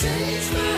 Change my